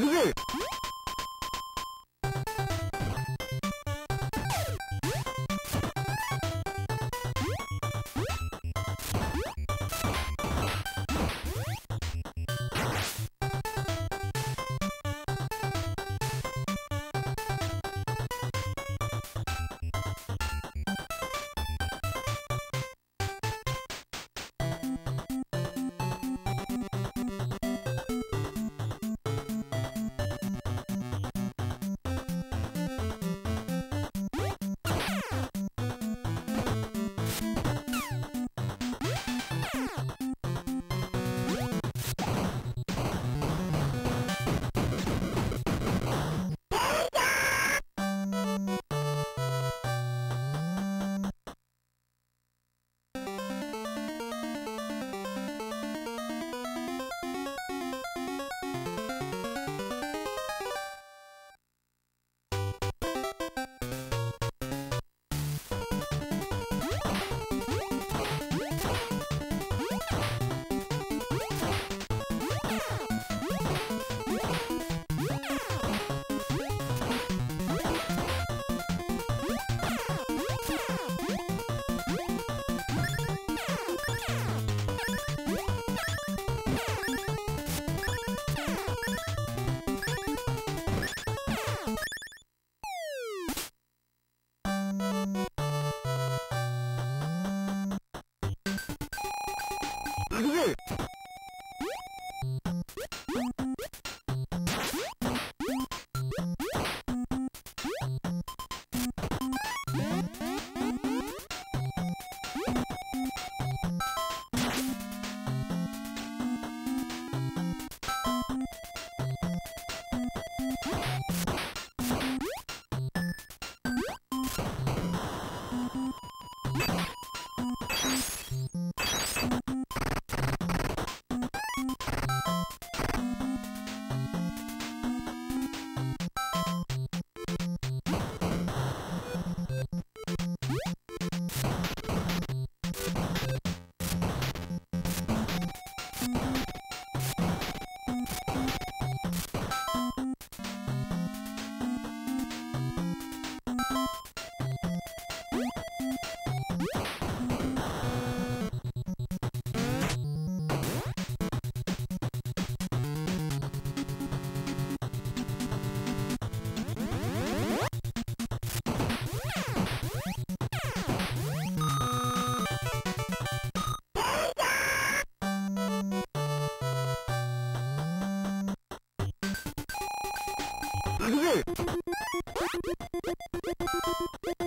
그게 Oh! え